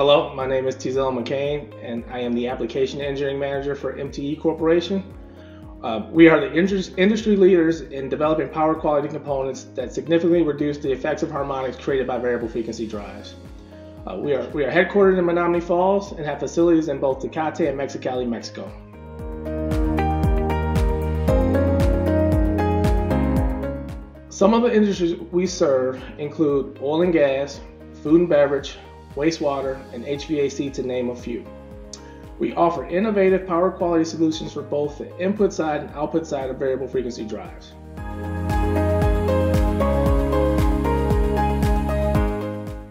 hello, my name is Tizell McCain, and I am the Application Engineering Manager for MTE Corporation. Uh, we are the industry leaders in developing power quality components that significantly reduce the effects of harmonics created by variable frequency drives. Uh, we, are, we are headquartered in Menomonee Falls and have facilities in both Tecate and Mexicali, Mexico. Some of the industries we serve include oil and gas, food and beverage, wastewater, and HVAC to name a few. We offer innovative power quality solutions for both the input side and output side of variable frequency drives.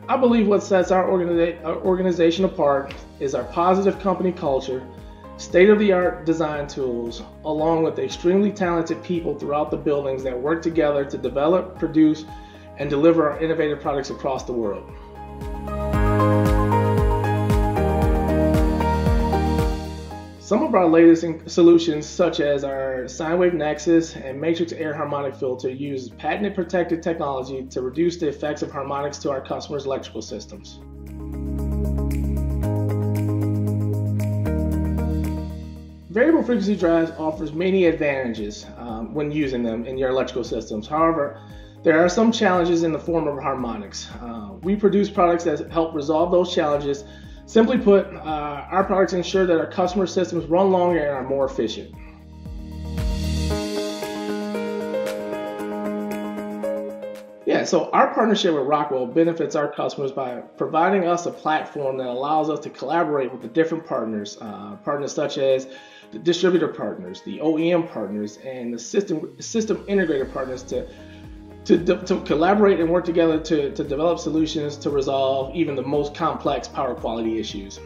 I believe what sets our, organiza our organization apart is our positive company culture, state of the art design tools, along with extremely talented people throughout the buildings that work together to develop, produce, and deliver our innovative products across the world. Some of our latest solutions, such as our SineWave Nexus and Matrix Air Harmonic Filter, use patented protected technology to reduce the effects of harmonics to our customers' electrical systems. Variable frequency drives offers many advantages um, when using them in your electrical systems. However, there are some challenges in the form of harmonics. Uh, we produce products that help resolve those challenges Simply put, uh, our products ensure that our customer systems run longer and are more efficient. Yeah, so our partnership with Rockwell benefits our customers by providing us a platform that allows us to collaborate with the different partners, uh, partners such as the distributor partners, the OEM partners, and the system system integrator partners to to, to collaborate and work together to, to develop solutions to resolve even the most complex power quality issues.